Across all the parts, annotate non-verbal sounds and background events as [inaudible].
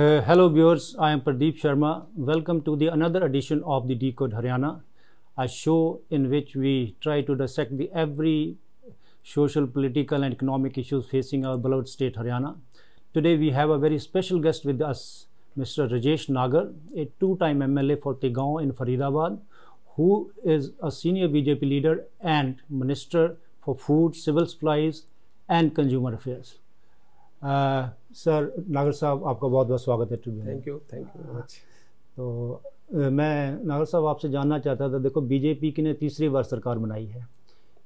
Uh, hello viewers, I am Pradeep Sharma. Welcome to the another edition of the Decode Haryana, a show in which we try to dissect the every social, political and economic issues facing our beloved state Haryana. Today we have a very special guest with us, Mr. Rajesh Nagar, a two-time MLA for Tegaon in Faridabad, who is a senior BJP leader and Minister for Food, Civil Supplies and Consumer Affairs. Sir Nagar साहब आपका बहुत बहुत स्वागत है Tribune thank you thank you much तो मैं नागर साहब आपसे जानना चाहता था देखो बीजेपी की ने तीसरी बार सरकार बनाई है।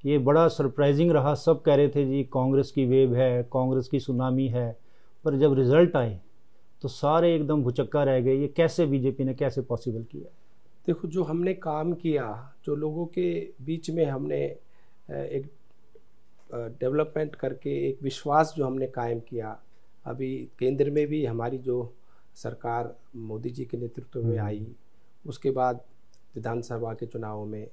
ये बड़ा सरप्राइजिंग रहा सब कह रहे थे जी कांग्रेस की वेव है कांग्रेस की सुनामी है पर जब रिज़ल्ट आए तो सारे एकदम भुचक्का रह गए ये कैसे बीजेपी ने कैसे पॉसिबल किया? देखो जो हमने काम किया जो लोगों के बीच में हमने एक डेवलपमेंट करके एक विश्वास जो हमने कायम किया अभी केंद्र में भी हमारी जो सरकार मोदी जी के नेतृत्व में हम्म। आई उसके बाद विधानसभा के चुनावों में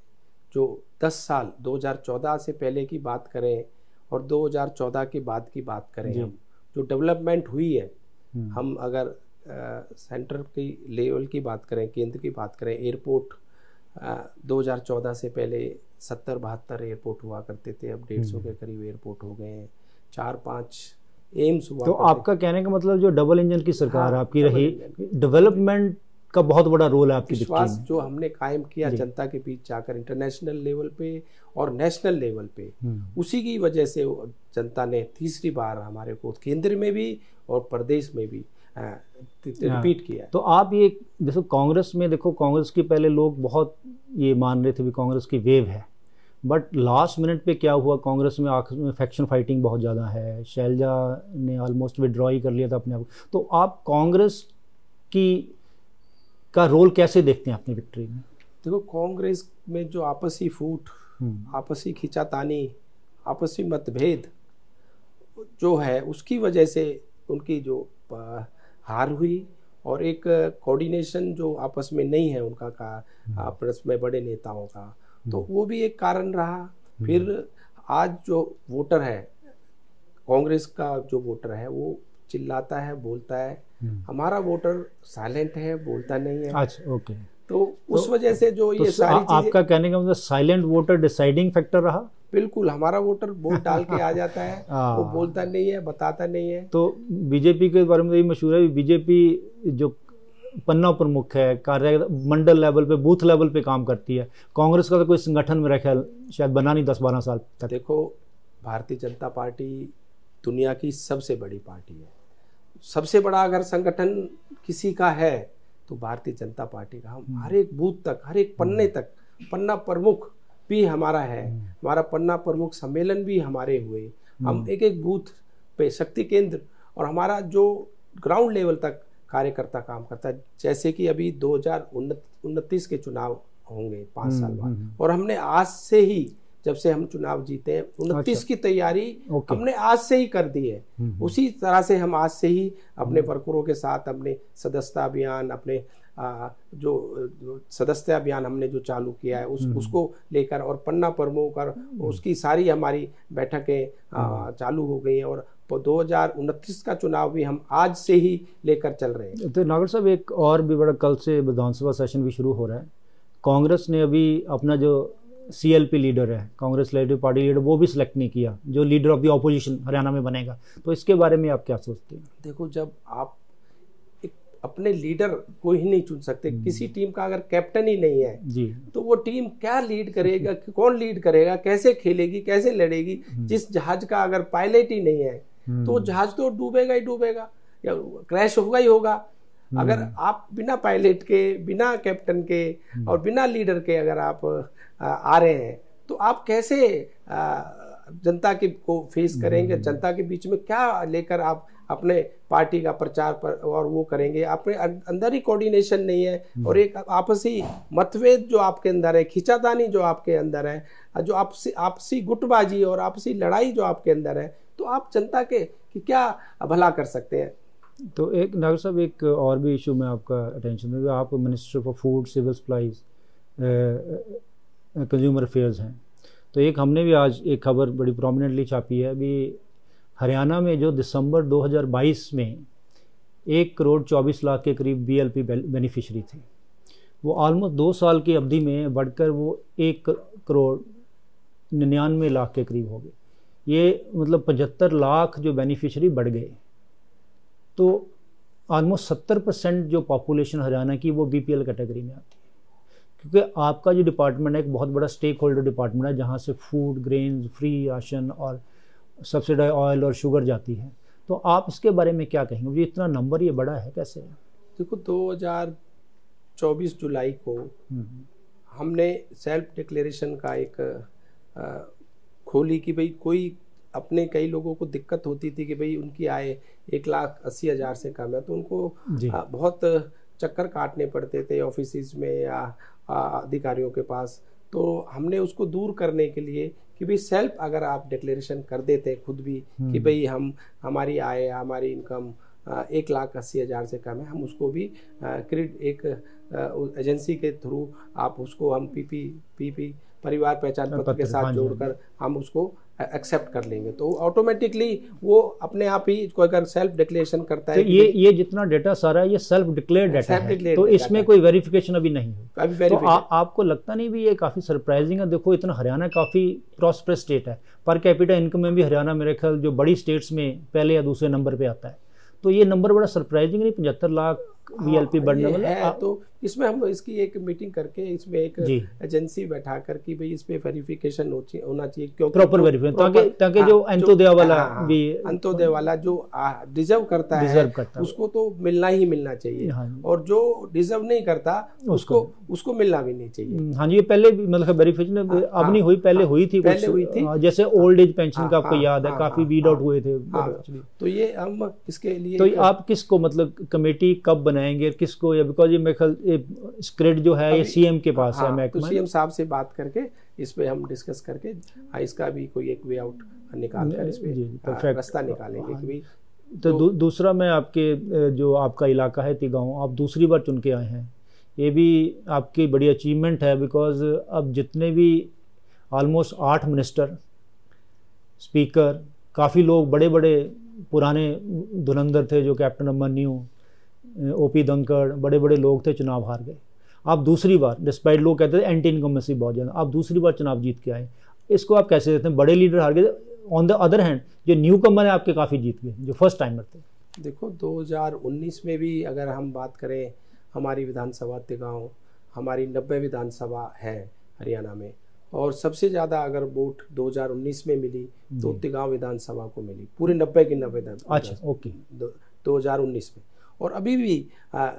जो 10 साल 2014 से पहले की बात करें और 2014 के बाद की बात करें हम जो डेवलपमेंट हुई है हम्म। हम अगर सेंटर की लेवल की बात करें केंद्र की बात करें एयरपोर्ट 2014 से पहले सत्तर बहत्तर एयरपोर्ट हुआ करते थे अब डेढ़ सौ हम्म। के करीब एयरपोर्ट हो गए हैं। चार पाँच एम्स हुआ तो आपका कहने का मतलब जो डबल इंजन की सरकार हाँ, आपकी रही डेवलपमेंट का बहुत बड़ा रोल है आपकी विश्वास जो हमने कायम किया जनता के बीच जाकर इंटरनेशनल लेवल पे और नेशनल लेवल पे हम्म। उसी की वजह से जनता ने तीसरी बार हमारे को केंद्र में भी और प्रदेश में भी रिपीट हाँ। किया। तो आप ये देखो कांग्रेस में देखो कांग्रेस के पहले लोग बहुत ये मान रहे थे भी कांग्रेस की वेव है। बट लास्ट मिनट पे क्या हुआ? कांग्रेस में आखिर में फैक्शन फाइटिंग बहुत ज़्यादा है। शैलजा ने ऑलमोस्ट विड्रॉ ही कर लिया था अपने आप तो आप कांग्रेस की का रोल कैसे देखते हैं अपनी विक्ट्री में? देखो कांग्रेस में जो आपसी फूट हम्म। आपसी खिंचातानी आपसी मतभेद जो है उसकी वजह से उनकी जो हार हुई और एक कोऑर्डिनेशन जो आपस में नहीं है उनका का हम्म। आपस में बड़े नेताओं का तो हम्म। वो भी एक कारण रहा हम्म। फिर आज जो वोटर है कांग्रेस का जो वोटर है वो चिल्लाता है बोलता है। हमारा वोटर साइलेंट है बोलता नहीं है अच्छा ओके तो उस तो, वजह से जो तो ये सारी आ, आपका कहने का मतलब साइलेंट वोटर डिसाइडिंग फैक्टर रहा बिल्कुल हमारा वोटर वोट डाल के आ [laughs] जाता है हाँ। वो बोलता नहीं है बताता नहीं है। तो बीजेपी के बारे में यही मशहूर है बीजेपी जो पन्ना प्रमुख है कार्य मंडल लेवल पे बूथ लेवल पे काम करती है। कांग्रेस का तो कोई संगठन मेरा ख्याल शायद बना नहीं दस बारह साल तक। देखो भारतीय जनता पार्टी दुनिया की सबसे बड़ी पार्टी है। सबसे बड़ा अगर संगठन किसी का है तो भारतीय जनता पार्टी का हम हर एक बूथ तक हर एक पन्ने तक पन्ना प्रमुख भी हमारा है हमारा पन्ना प्रमुख सम्मेलन भी हमारे हुए। हम एक एक बूथ पे शक्ति केंद्र और हमारा जो ग्राउंड लेवल तक कार्यकर्ता काम करता है जैसे कि अभी दो हज़ार उनतीस के चुनाव होंगे पाँच साल बाद हम्म, हम्म। और हमने आज से ही जब से हम चुनाव जीते हैं उनतीस अच्छा। की तैयारी हमने आज से ही कर दी है। हम्म, उसी तरह से हम आज से ही अपने वर्करों के साथ अपने सदस्यता अभियान अपने जो सदस्य अभियान हमने जो चालू किया है उस उसको लेकर और पन्ना प्रमुख और उसकी सारी हमारी बैठकें चालू हो गई हैं और दो हज़ार उनतीस का चुनाव भी हम आज से ही लेकर चल रहे हैं। तो नागर साहब एक और भी बड़ा कल से विधानसभा सेशन भी शुरू हो रहा है। कांग्रेस ने अभी अपना जो सीएलपी लीडर है कांग्रेस लेडिव पार्टी लीडर वो भी सिलेक्ट नहीं किया जो leader of the opposition Haryana में बनेगा। तो इसके बारे में आप क्या सोचते हैं? देखो जब आप अपने लीडर को ही नहीं चुन सकते हम्म। किसी टीम का अगर कैप्टन ही नहीं है जी तो वो टीम क्या लीड करेगा कौन लीड करेगा कैसे खेलेगी कैसे लड़ेगी हम्म। जिस जहाज़ का अगर पायलट ही नहीं है तो हम्म। जहाज़ तो डूबेगा ही डूबेगा या क्रैश होगा ही होगा अगर। आप बिना पायलट के बिना कैप्टन के। और बिना लीडर के अगर आप आ रहे हैं तो आप कैसे जनता के को फेस करेंगे जनता के बीच में क्या लेकर आप अपने पार्टी का प्रचार पर और वो करेंगे? अपने अंदर ही कोऑर्डिनेशन नहीं है और एक आपसी मतभेद जो आपके अंदर है खिंचातानी जो आपके अंदर है जो आपसी आपसी गुटबाजी और आपसी लड़ाई जो आपके अंदर है तो आप जनता के कि क्या भला कर सकते हैं? तो एक डॉक्टर साहब एक और भी इशू में आपका अटेंशन में आप minister for food civil supplies consumer affairs हैं। तो एक हमने भी आज एक खबर बड़ी प्रोमिनेंटली छापी है। अभी हरियाणा में जो दिसंबर 2022 में एक करोड़ चौबीस लाख के करीब बीएलपी बेनिफिशरी थे। वो ऑलमोस्ट दो साल की अवधि में बढ़कर वो एक करोड़ निन्यानवे लाख के करीब हो गए। ये मतलब पचहत्तर लाख जो बेनिफिशरी बढ़ गए। तो ऑलमोस्ट सत्तर परसेंट जो पॉपुलेशन हरियाणा की वो बीपीएल कैटेगरी में आती है। क्योंकि आपका जो डिपार्टमेंट है एक बहुत बड़ा स्टेक होल्डर डिपार्टमेंट है जहाँ से फ़ूड ग्रेन फ्री राशन और सब्सिडाइज ऑयल और शुगर जाती है। तो आप इसके बारे में क्या कहेंगे? मुझे इतना नंबर ये बड़ा है कैसे? देखो 2024 जुलाई को हम्म। हमने सेल्फ डिक्लेरेशन का एक खोली कि भाई कोई अपने कई लोगों को दिक्कत होती थी कि भाई उनकी आय एक लाख अस्सी हज़ार से कम है तो उनको बहुत चक्कर काटने पड़ते थे ऑफ़िस में या अधिकारियों के पास तो हमने उसको दूर करने के लिए कि भाई सेल्फ अगर आप डिक्लेरेशन कर देते खुद भी कि हम्म। भाई हम हमारी आय हमारी इनकम एक लाख अस्सी हज़ार से कम है हम उसको भी क्रेडिट एक एजेंसी के थ्रू आप उसको हम पीपी पीपी परिवार पहचान पत्र के साथ हाँ हाँ जोड़कर हम उसको एक्सेप्ट कर लेंगे। तो ऑटोमेटिकली वो अपने आप ही कोई अगर सेल्फ डिक्लेरेशन करता है तो ये ये जितना डेटा सारा ये सेल्फ डिक्लेयर डेटा है। तो इसमें कोई वेरिफिकेशन अभी नहीं है। अभी तो आ, आपको लगता नहीं भी ये काफ़ी सरप्राइजिंग है? देखो इतना हरियाणा काफ़ी प्रॉस्परस स्टेट है। पर कैपिटल इनकम में भी हरियाणा मेरे ख्याल जो बड़ी स्टेट्स में पहले या दूसरे नंबर पे आता है। तो ये नंबर बड़ा सरप्राइजिंग नहीं पचहत्तर लाख वीएलपी हाँ, बढ़ने वाला है तो इसमें हम इसकी एक मीटिंग करके इसमें एक एजेंसी बैठा कर कि भाई इस पे वेरिफिकेशन होना चाहिए क्योंकि प्रॉपर वेरिफिकेशन ताकि ताकि जो अंत्योदय वाला हाँ, हाँ, भी अंत्योदय वाला जो डिजर्व करता है करता उसको तो मिलना ही मिलना चाहिए। और जो डिजर्व नहीं करता उसको। उसको मिलना भी नहीं चाहिए। हम्म, हाँ जी ये पहले मतलब वेरिफिकेशन अब नहीं हुई पहले हुई थी पहले हुई थी। जैसे ओल्ड एज पेंशन का आपको याद है काफ़ी वीड आउट हुए थे। तो ये हम इसके लिए तो आप किसको मतलब कमेटी कब बनाएँगे किसको? या बिकॉज़ ये मेरे स्क्रिप्ट जो है ये सीएम के पास हाँ, है तो सीएम साहब से बात करके इस पे हम डिस्कस करके हाँ, इसका भी कोई एक वे आउट निकाल कर इस पे हाँ, रास्ता निकालेंगे कि भाई तो, तो दूसरा मैं आपके जो आपका इलाका है तिगांव आप दूसरी बार चुन के आए हैं। ये भी आपकी बड़ी अचीवमेंट है बिकॉज़ अब जितने भी ऑलमोस्ट आठ मिनिस्टर स्पीकर काफ़ी लोग बड़े बड़े पुराने धुरंधर थे जो कैप्टन अमन्यू ओपी धनखड़ बड़े बड़े लोग थे चुनाव हार गए। आप दूसरी बार डिस्पाइट लोग कहते थे एंटी इनकमेंसी बहुत ज़्यादा। आप दूसरी बार चुनाव जीत के आए। इसको आप कैसे देते हैं? बड़े लीडर हार गए। ऑन द अदर हैंड जो न्यू कमर है आपके काफ़ी जीत गए जो फ़र्स्ट टाइमर थे। देखो 2019 में भी अगर हम बात करें हमारी विधानसभा तिगांव हमारी नब्बे विधानसभा है हरियाणा में और सबसे ज़्यादा अगर वोट 2019 में मिली तो तिगांव विधानसभा को मिली। पूरे नब्बे की नब्बे अच्छा ओके। दो हज़ार उन्नीस में। और अभी भी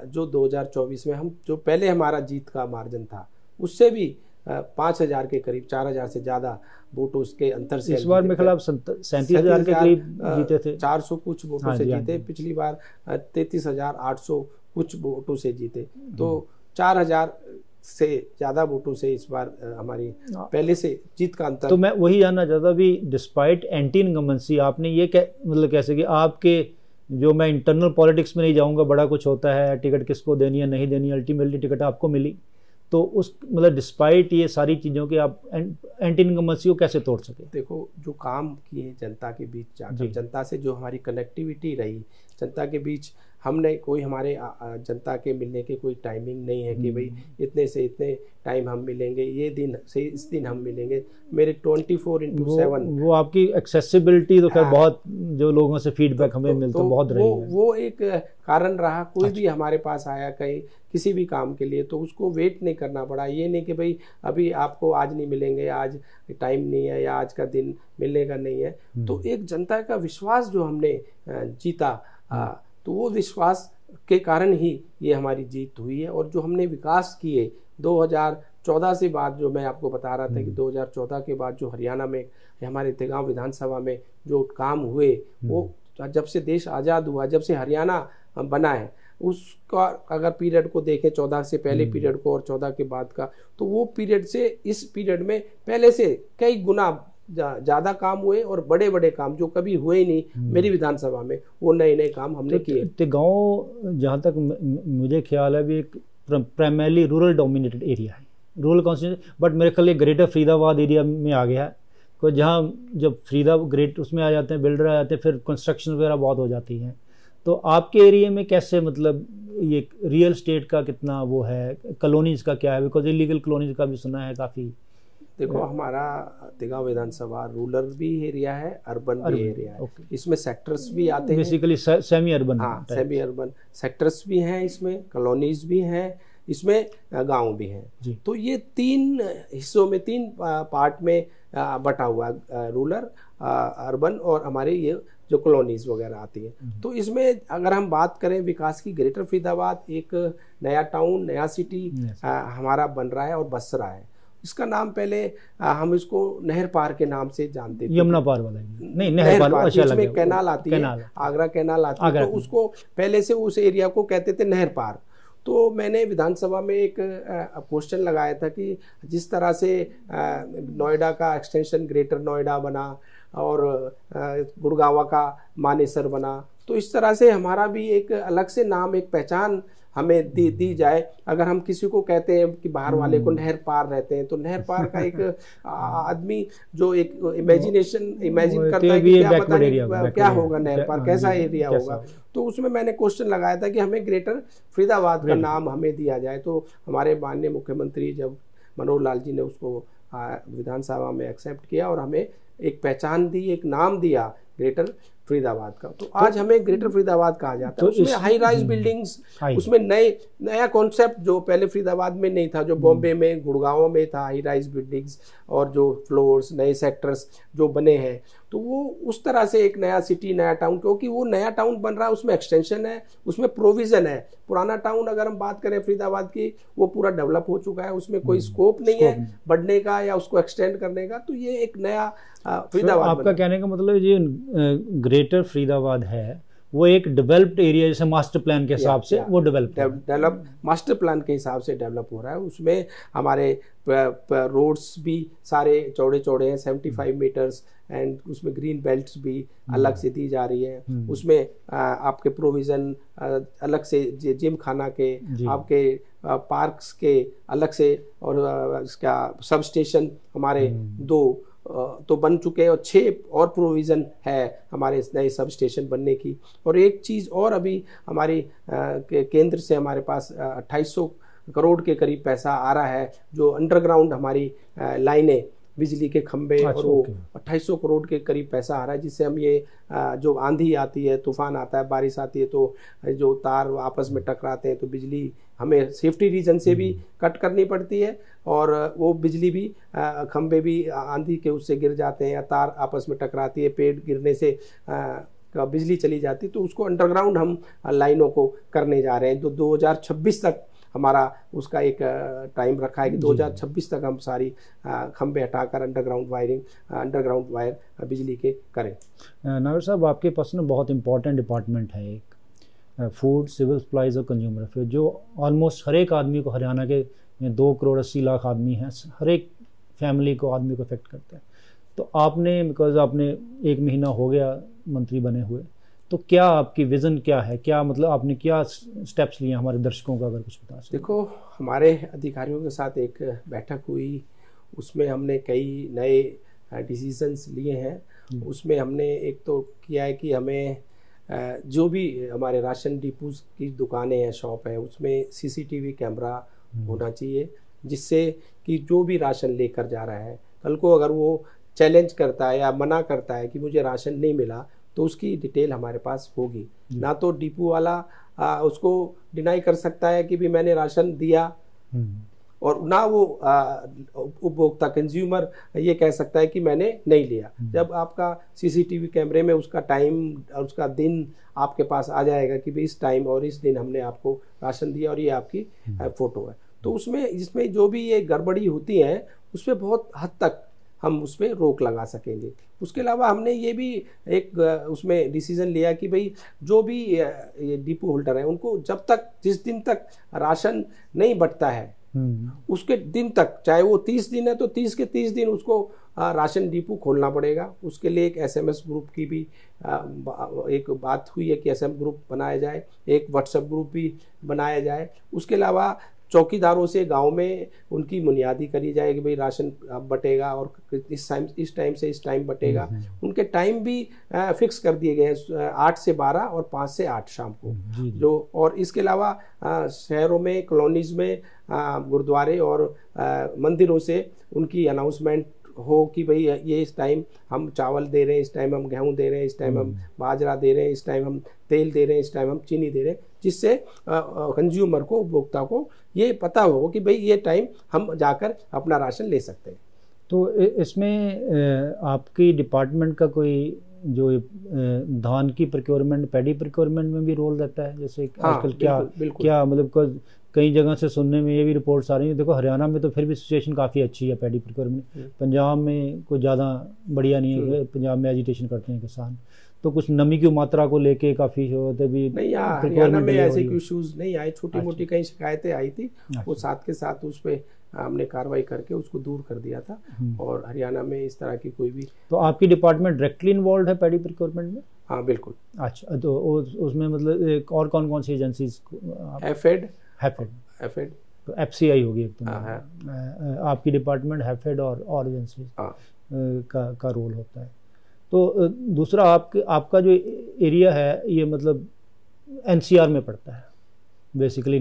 जो 2024 में हम जो पहले हमारा जीत का मार्जिन था उससे भी पाँच हज़ार के करीब चार हज़ार से ज़्यादा वोटों के अंतर से इस बार में खिलाफ सैंतीस हज़ार के करीब जीते थे चार सौ कुछ वोटों हाँ से हाँ जीते पिछली बार तैतीस हज़ार आठ सौ कुछ वोटों से जीते हम्म। तो चार हज़ार से ज़्यादा वोटों से इस बार हमारी हाँ। पहले से जीत का अंतर तो मैं वही जानना चाहता भी डिस्पाइट एंटी इनकम्बेंसी आपने ये मतलब कैसे कि आपके जो मैं इंटरनल पॉलिटिक्स में नहीं जाऊँगा बड़ा कुछ होता है टिकट किसको देनी है नहीं देनी अल्टीमेटली टिकट आपको मिली। तो उस मतलब डिस्पाइट ये सारी चीज़ों के आप एंटी इनकमसी को कैसे तोड़ सके? देखो जो काम किए जनता के बीच जाकर जनता से जो हमारी कनेक्टिविटी रही जनता के बीच हमने कोई हमारे जनता के मिलने की कोई टाइमिंग नहीं है कि भाई हम्म। इतने से इतने टाइम हम मिलेंगे ये दिन से इस दिन हम मिलेंगे मेरे ट्वेंटी फोर इंटू सेवन वो आपकी एक्सेसिबिलिटी तो खैर हाँ। बहुत जो लोगों से फीडबैक तो, हमें तो, मिलता तो, बहुत रही वो, है वो एक कारण रहा कोई अच्छा। भी हमारे पास आया कहीं किसी भी काम के लिए तो उसको वेट नहीं करना पड़ा ये नहीं कि भाई अभी आपको आज नहीं मिलेंगे आज टाइम नहीं है या आज का दिन मिलने का नहीं है तो हम्म। एक जनता का विश्वास जो हमने जीता हम्म। तो वो विश्वास के कारण ही ये हमारी जीत हुई है और जो हमने विकास किए 2014 से बाद जो मैं आपको बता रहा था कि 2014 हम्म। के बाद जो हरियाणा में हमारे तेगांव विधानसभा में जो काम हुए वो हम्म। जब से देश आज़ाद हुआ जब से हरियाणा बना है उसका अगर पीरियड को देखें चौदह से पहले पीरियड हम्म। को और चौदह के बाद का तो वो पीरियड से इस पीरियड में पहले से कई गुना ज़्यादा काम हुए और बड़े बड़े काम जो कभी हुए ही नहीं हम्म। मेरी विधानसभा में वो नए नए काम हमने तो, किए। तो गाँव जहाँ तक मुझे ख्याल है भी एक प्राइमरली रूरल डोमिनेटेड एरिया है। रूरल कॉन्स्टिट्यूंसी बट मेरे ख्याल ग्रेटर फरीदाबाद एरिया में आ गया है। तो जहाँ जब फरीदा ग्रेट उसमें आ जाते हैं बिल्डर आ जाते हैं फिर कंस्ट्रक्शन वगैरह बहुत हो जाती हैं। तो आपके एरिया में कैसे मतलब ये रियल स्टेट का कितना वो है कॉलोनीज का क्या है? बिकॉज़ इलीगल कॉलोनीज का भी सुना है काफ़ी। देखो हमारा तिगांव विधानसभा रूरल भी एरिया है अर्बन भी एरिया है। इसमें सेक्टर्स भी आते हैं। बेसिकली सेमी अर्बन हाँ सेमी अर्बन सेक्टर्स भी हैं इसमें कॉलोनीज भी हैं इसमें गाँव भी हैं। तो ये तीन हिस्सों में तीन पार्ट में बटा हुआ रूरल अर्बन और हमारे ये जो कॉलोनीज वगैरह आती हैं। हम्म। तो इसमें अगर हम बात करें विकास की ग्रेटर फरीदाबाद एक नया टाउन नया सिटी हमारा बन रहा है और बस रहा है। इसका नाम पहले हम इसको नहर पार के नाम से जानते थे। यमुना पार वाला नहीं नहर पार, पार अच्छा में कैनाल आती कैनाल। है आगरा कैनाल आती है तो उसको पहले से उस एरिया को कहते थे नहर पार। तो मैंने विधानसभा में एक क्वेश्चन लगाया था कि जिस तरह से नोएडा का एक्सटेंशन ग्रेटर नोएडा बना और गुड़गावा का मानेसर बना तो इस तरह से हमारा भी एक अलग से नाम एक पहचान हमें दी दी जाए। अगर हम किसी को कहते हैं कि बाहर वाले को नहर पार रहते हैं तो नहर [laughs] पार का एक आदमी जो एक इमेजिनेशन इमेजिन करता है कि क्या पता नहीं क्या होगा नहर पार कैसा एरिया होगा। तो उसमें मैंने क्वेश्चन लगाया था कि हमें ग्रेटर फरीदाबाद का नाम हमें दिया जाए। तो हमारे माननीय मुख्यमंत्री जब मनोहर लाल जी ने उसको विधानसभा में एक्सेप्ट किया और हमें एक पहचान दी एक नाम दिया ग्रेटर फरीदाबाद का। तो, तो आज हमें ग्रेटर फरीदाबाद कहा जाता तो है उसमें हाई राइज बिल्डिंग्स उसमें नए नया कॉन्सेप्ट जो पहले फरीदाबाद में नहीं था जो बॉम्बे हम्म। में गुड़गांव में था हाई राइज बिल्डिंग्स और जो फ्लोर्स नए सेक्टर्स जो बने हैं। तो वो उस तरह से एक नया सिटी नया टाउन क्योंकि वो नया टाउन बन रहा है उसमें एक्सटेंशन है उसमें प्रोविज़न है। पुराना टाउन अगर हम बात करें फरीदाबाद की वो पूरा डेवलप हो चुका है उसमें कोई स्कोप नहीं स्कोप है बढ़ने का या उसको एक्सटेंड करने का। तो ये एक नया फरीदाबाद आपका कहने का मतलब ये ग्रेटर फरीदाबाद है वो एक डेवलप्ड एरिया जैसे मास्टर प्लान के हिसाब से वो डेवलप डेवलप मास्टर प्लान के हिसाब से डेवलप हो रहा है उसमें हमारे रोड्स भी सारे चौड़े चौड़े हैं सेवेंटी फाइव मीटर्स एंड उसमें ग्रीन बेल्ट भी हम्म। अलग से दी जा रही है हम्म। उसमें आपके प्रोविज़न अलग से जिम खाना के आपके पार्क्स के अलग से और इसका सब स्टेशन हमारे हम्म। दो तो बन चुके हैं और छः और प्रोविज़न है हमारे इस नए सब स्टेशन बनने की। और एक चीज़ और अभी हमारी केंद्र से हमारे पास अट्ठाईस करोड़ के करीब पैसा आ रहा है, जो अंडरग्राउंड हमारी लाइनें बिजली के खंभे अच्छा, और वो अट्ठाईस करोड़ के करीब पैसा आ रहा है जिससे हम ये जो आंधी आती है तूफ़ान आता है बारिश आती है तो जो तार आपस में टकराते हैं तो बिजली हमें सेफ्टी रीजन से भी हम्म। कट करनी पड़ती है और वो बिजली भी खंभे भी आंधी के उससे गिर जाते हैं या तार आपस में टकराती है पेड़ गिरने से बिजली चली जाती तो उसको अंडरग्राउंड हम लाइनों को करने जा रहे हैं तो 2026 तक हमारा उसका एक टाइम रखा है कि 2026 तक हम सारी खंभे हटाकर अंडरग्राउंड वायरिंग अंडरग्राउंड वायर बिजली के करें। नागर साहब आपके पास ना बहुत इंपॉर्टेंट डिपार्टमेंट है एक फ़ूड सिविल सप्लाईज और कंज्यूमर अफेयर जो ऑलमोस्ट हर एक आदमी को हरियाणा के दो करोड़ अस्सी लाख आदमी हैं हर एक फैमिली को आदमी को अफेक्ट करते हैं। तो आपने बिकॉज़ आपने एक महीना हो गया मंत्री बने हुए तो क्या आपकी विज़न क्या है क्या मतलब आपने क्या स्टेप्स लिए हमारे दर्शकों का अगर कुछ बता सकते देखो हमारे अधिकारियों के साथ एक बैठक हुई उसमें हमने कई नए डिसीजंस लिए हैं हम्म। उसमें हमने एक तो किया है कि हमें जो भी हमारे राशन डिपूज की दुकानें हैं शॉप है उसमें सीसीटीवी कैमरा हम्म। होना चाहिए जिससे कि जो भी राशन लेकर जा रहा है कल को अगर वो चैलेंज करता है या मना करता है कि मुझे राशन नहीं मिला तो उसकी डिटेल हमारे पास होगी ना तो डिपो वाला आ, उसको डिनाई कर सकता है कि भी मैंने राशन दिया हम्म। और ना वो उपभोक्ता कंज्यूमर ये कह सकता है कि मैंने नहीं लिया हम्म। जब आपका सीसीटीवी कैमरे में उसका टाइम और उसका दिन आपके पास आ जाएगा कि भाई इस टाइम और इस दिन हमने आपको राशन दिया और ये आपकी हम्म। फ़ोटो है तो उसमें इसमें जो भी ये गड़बड़ी होती है उसमें बहुत हद तक हम उस पर रोक लगा सकेंगे। उसके अलावा हमने ये भी एक उसमें डिसीज़न लिया कि भाई जो भी ये डिपो होल्डर है उनको जब तक जिस दिन तक राशन नहीं बटता है हम्म। उसके दिन तक चाहे वो तीस दिन है तो तीस के तीस दिन उसको राशन डिपो खोलना पड़ेगा। उसके लिए एक एसएमएस ग्रुप की भी एक बात हुई है कि एसएमएस ग्रुप बनाया जाए एक व्हाट्सएप ग्रुप भी बनाया जाए। उसके अलावा चौकीदारों से गाँव में उनकी बुनियादी करी जाए कि भाई राशन बटेगा और इस टाइम इस टाइम से इस टाइम बटेगा। उनके टाइम भी फिक्स कर दिए गए हैं आठ से बारह और पाँच से आठ शाम को। जो और इसके अलावा शहरों में कॉलोनीज में गुरुद्वारे और मंदिरों से उनकी अनाउंसमेंट हो कि भाई ये इस टाइम हम चावल दे रहे हैं इस टाइम हम गेहूँ दे रहे हैं इस टाइम हम हम्म। बाजरा दे रहे हैं इस टाइम हम तेल दे रहे हैं इस टाइम हम चीनी दे रहे हैं। जिससे कंज्यूमर को उपभोक्ता को ये पता हो कि भाई ये टाइम हम जाकर अपना राशन ले सकते हैं तो इसमें आपकी डिपार्टमेंट का कोई जो धान की प्रोक्योरमेंट पैडी प्रोक्योरमेंट में भी रोल रहता है जैसे हाँ, आजकल क्या बिल्कुल। क्या मतलब कई जगह से सुनने में ये भी रिपोर्ट्स आ रही हैं देखो हरियाणा में तो फिर भी सिचुएशन काफ़ी अच्छी है पैडी प्रिक्योरमेंट हम्म। पंजाब में कोई ज़्यादा बढ़िया नहीं है हम्म। पंजाब में एजिटेशन करते हैं किसान तो कुछ नमी की मात्रा को लेके काफ़ी होते भी नहीं हरियाणा में ऐसे इश्यूज़ नहीं आए छोटी अच्छा। मोटी कई शिकायतें आई थी अच्छा। वो साथ के साथ उस पर हमने कार्रवाई करके उसको दूर कर दिया था हम्म। और हरियाणा में इस तरह की कोई भी तो आपकी डिपार्टमेंट डायरेक्टली इन्वॉल्व है पैडी प्रिक्योरमेंट में? हाँ बिल्कुल। अच्छा तो उसमें मतलब और कौन कौन सी एजेंसी एफेड हैफेड हैफेड तो एफ़ सी आई होगी एक तो हाँ, आपकी डिपार्टमेंट हैफेड और और एजेंसी हाँ। का का रोल होता है। तो दूसरा आपके आपका जो एरिया है ये मतलब एनसीआर में पड़ता है। बेसिकली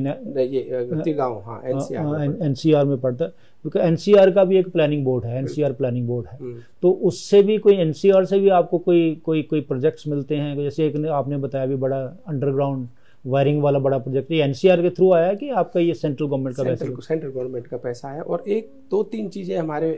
गाँव हाँ एनसीआर में पड़ता है। क्योंकि एनसीआर का भी एक प्लानिंग बोर्ड है एनसीआर प्लानिंग बोर्ड है। हम्म। तो उससे भी कोई एनसीआर से भी आपको कोई कोई कोई प्रोजेक्ट्स मिलते हैं। जैसे एक ने आपने बताया भी बड़ा अंडरग्राउंड वायरिंग वाला बड़ा प्रोजेक्ट ये एनसीआर के थ्रू आया कि आपका ये सेंट्रल गवर्नमेंट का पैसा सेंट्रल गवर्नमेंट का पैसा है और एक दो तीन चीज़ें हमारे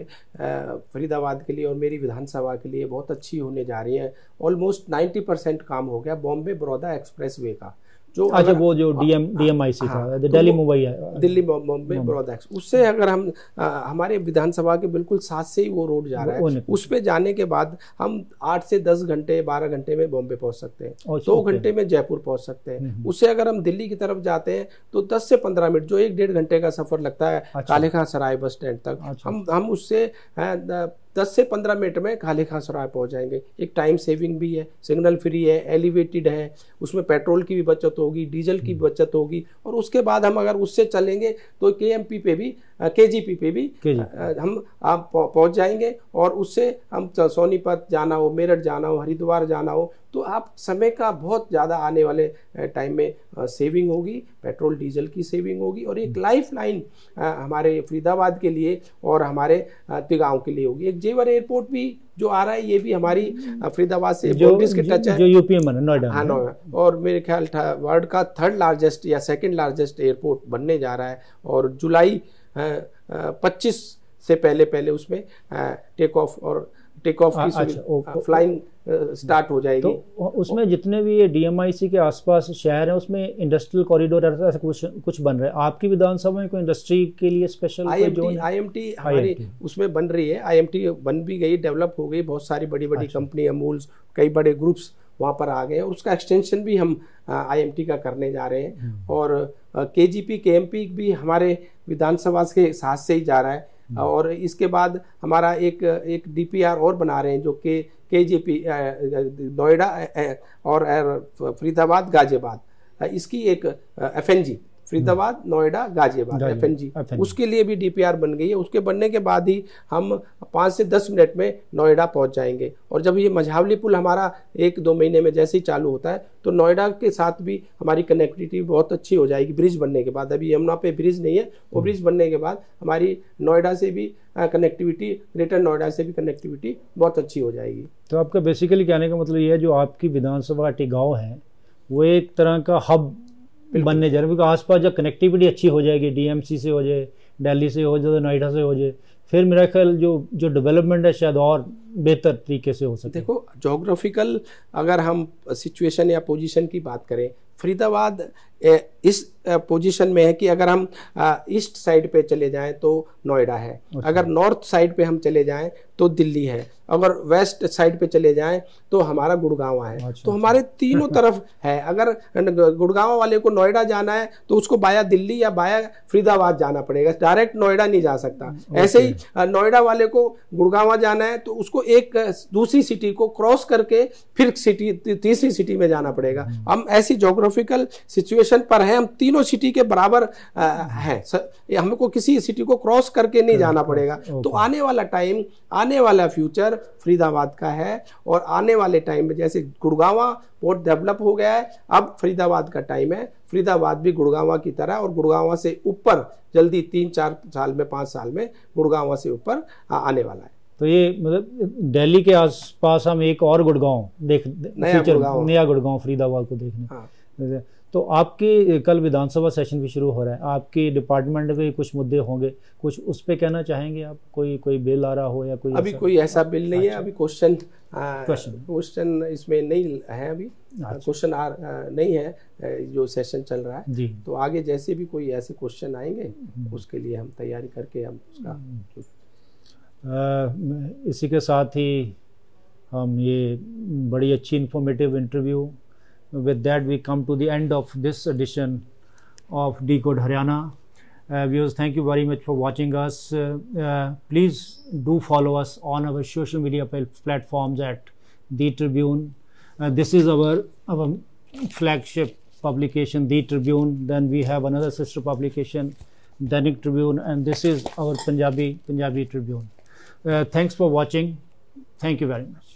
फरीदाबाद के लिए और मेरी विधानसभा के लिए बहुत अच्छी होने जा रही हैं। ऑलमोस्ट नाइन्टी परसेंट काम हो गया बॉम्बे बड़ौदा एक्सप्रेस वे का। जो अच्छा वो जो डीएम डीएमआईसी था हाँ, दिल्ली तो मुंबई है दिल्ली मुंबई प्रोडक्ट्स उससे अगर हम आ, हमारे विधानसभा के बिल्कुल साथ से ही वो रोड जा रहा है। उस पे जाने के बाद हम आठ से दस घंटे बारह घंटे में बॉम्बे पहुँच सकते हैं। दो घंटे में जयपुर पहुँच सकते हैं। हम्म, हम्म। उससे अगर हम दिल्ली की तरफ़ जाते हैं तो दस से पंद्रह मिनट जो एक डेढ़ घंटे का सफ़र लगता है अच्छा। काले खां सराय बस स्टैंड तक। अच्छा। हम हम उससे दस से पंद्रह मिनट में खाली खां सराय पहुँच जाएँगे। एक टाइम सेविंग भी है सिग्नल फ्री है एलिवेटेड है, उसमें पेट्रोल की भी बचत होगी डीजल की भी बचत होगी, और उसके बाद हम अगर उससे चलेंगे तो के पे भी के जी पी पे भी हम आप पहुँच जाएँगे और उससे हम सोनीपत जाना हो मेरठ जाना हो हरिद्वार जाना हो तो आप समय का बहुत ज़्यादा आने वाले टाइम में सेविंग होगी पेट्रोल डीजल की सेविंग होगी और एक लाइफ। लाइन हमारे फरीदाबाद के लिए और हमारे तिगांव के लिए होगी। एक जेवर एयरपोर्ट भी जो आ रहा है ये भी हमारी फरीदाबाद से जो के टच है। जो यूपी में नोएडा हाँ नोएडा। और मेरे ख्याल वर्ल्ड का थर्ड लार्जेस्ट या सेकेंड लार्जेस्ट एयरपोर्ट बनने जा रहा है और जुलाई पच्चीस से पहले पहले उसमें टेक ऑफ़ और टेक ऑफ़ की अच्छा, फ्लाइंग स्टार्ट हो जाएगी। तो उसमें जितने भी ये डीएमआईसी के आसपास शहर हैं उसमें इंडस्ट्रियल कॉरिडोर ऐसा कुछ कुछ बन रहा है। आपकी विधानसभा में कोई इंडस्ट्री के लिए स्पेशल आईएमटी आईएमटी हमारी उसमें बन रही है। आईएमटी बन भी गई डेवलप हो गई बहुत सारी बड़ी बड़ी अच्छा। कंपनी अमूल कई बड़े ग्रुप्स वहाँ पर आ गए और उसका एक्सटेंशन भी हम आईएमटी का करने जा रहे हैं। हम्म। और K G P K M P भी हमारे विधानसभा के साथ से ही जा रहा है। हम्म। और इसके बाद हमारा एक एक डीपीआर और बना रहे हैं जो के के जे पी नोएडा और फरीदाबाद गाजियाबाद। इसकी एक F N G Faridabad Noida Ghaziabad F N G. उसके लिए भी डीपीआर बन गई है। उसके बनने के बाद ही हम पाँच से दस मिनट में नोएडा पहुँच जाएँगे। और जब ये मझावली पुल हमारा एक दो महीने में जैसे ही चालू होता है तो नोएडा के साथ भी हमारी कनेक्टिविटी बहुत अच्छी हो जाएगी ब्रिज बनने के बाद। अभी यमुना पे ब्रिज नहीं है वो ब्रिज। बनने के बाद हमारी नोएडा से भी कनेक्टिविटी ग्रेटर नोएडा से भी कनेक्टिविटी बहुत अच्छी हो जाएगी। तो आपका बेसिकली कहने का मतलब ये है जो आपकी विधानसभा टिगाँव है वो एक तरह का हब बनने जा रहे हैं क्योंकि आसपास जब कनेक्टिविटी अच्छी हो जाएगी डीएमसी से हो जाए दिल्ली से हो जाए नोएडा से हो जाए फिर मेरा ख्याल जो जो डेवलपमेंट है शायद और बेहतर तरीके से हो सके। देखो जोग्राफिकल अगर हम सिचुएशन या पोजिशन की बात करें फरीदाबाद इस पोजीशन में है कि अगर हम ईस्ट साइड पे चले जाएँ तो नोएडा है। अच्छा। अगर नॉर्थ साइड पे हम चले जाएँ तो दिल्ली है। अगर वेस्ट साइड पे चले जाएँ तो हमारा गुड़गांव है। अच्छा, तो हमारे अच्छा। तीनों [laughs] तरफ़ है। अगर गुड़गांव वाले को नोएडा जाना है तो उसको बाया दिल्ली या बाया फरीदाबाद जाना पड़ेगा। डायरेक्ट नोएडा नहीं जा सकता। ऐसे ही नोएडा वाले को गुड़गावा जाना है तो उसको एक दूसरी सिटी को क्रॉस करके फिर सिटी तीसरी सिटी में जाना पड़ेगा। हम्म। हम ऐसी जोग्राफिकल सिचुएशन पर हैं हम तीनों सिटी के बराबर हैं। हमको किसी सिटी को क्रॉस करके नहीं जाना पड़ेगा। तो आने वाला टाइम आने वाला फ्यूचर फरीदाबाद का है और आने वाले टाइम में जैसे गुड़गावा पोर्ट डेवलप हो गया है अब फरीदाबाद का टाइम है। फरीदाबाद भी गुड़गावा की तरह और गुड़गावा से ऊपर जल्दी तीन चार साल में पाँच साल में गुड़गावा से ऊपर आने वाला है। तो ये मतलब दिल्ली के आसपास हम एक और गुड़गांव देख नया गुड़गांव। नया गुड़गांव फरीदाबाद को देखने। हाँ। तो आपके कल विधानसभा सेशन भी शुरू हो रहा है आपके डिपार्टमेंट में कुछ मुद्दे होंगे कुछ उस पर कहना चाहेंगे आप कोई कोई बिल आ रहा हो या कोई अभी ऐसा? कोई ऐसा बिल नहीं अच्छा। है अभी क्वेश्चन क्वेश्चन इसमें नहीं है अभी क्वेश्चन अच्छा। आ नहीं है जो सेशन चल रहा है जी तो आगे जैसे भी कोई ऐसे क्वेश्चन आएँगे हम्म। उसके लिए हम तैयारी करके हम उसका हम्म। इसी के साथ ही हम ये बड़ी अच्छी informative interview with that we come to the end of this edition of Decode Haryana. Uh, viewers, thank you very much for watching us. Uh, uh, please do follow us on our social media platforms at The Tribune. Uh, this is our, our flagship publication, The Tribune. Then we have another sister publication, Dainik Tribune, and this is our Punjabi Punjabi Tribune. Uh, thanks for watching. Thank you very much.